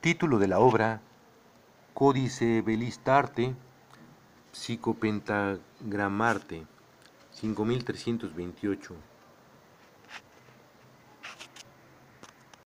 Título de la obra Códice Belistarte, Psicopentagramarte, 5328.